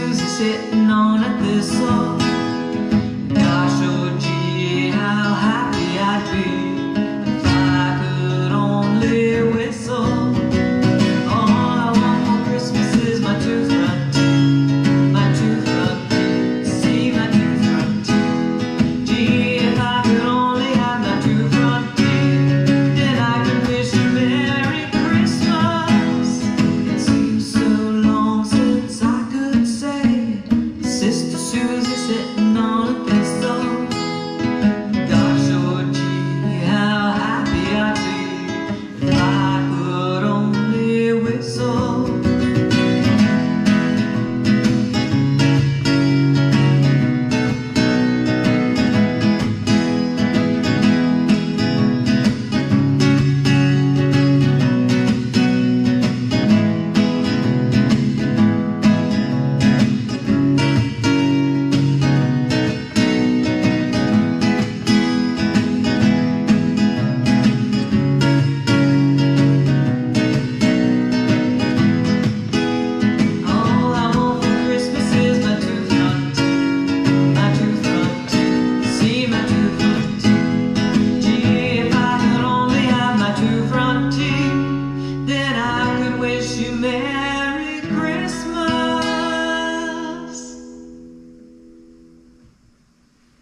Sitting on at the sofa.